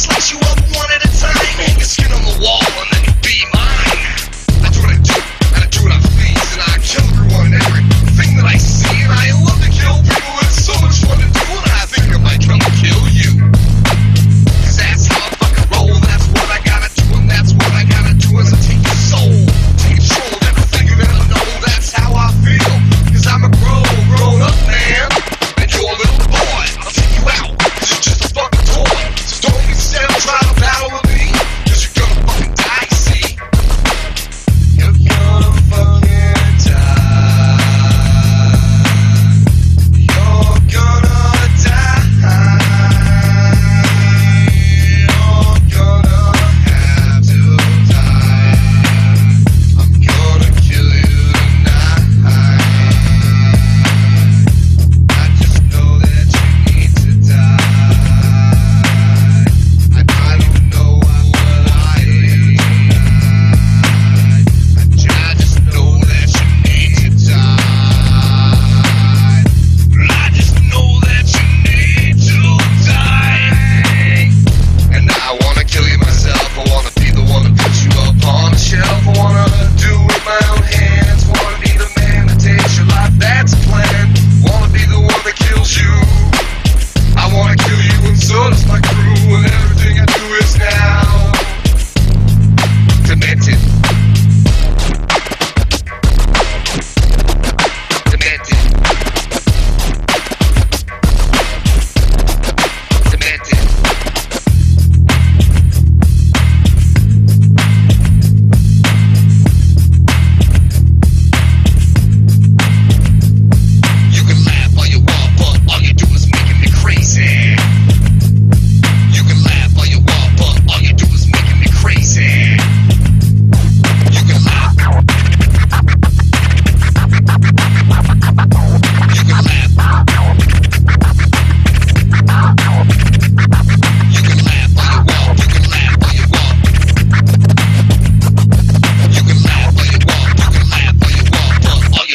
slice you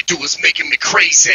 do is making me crazy.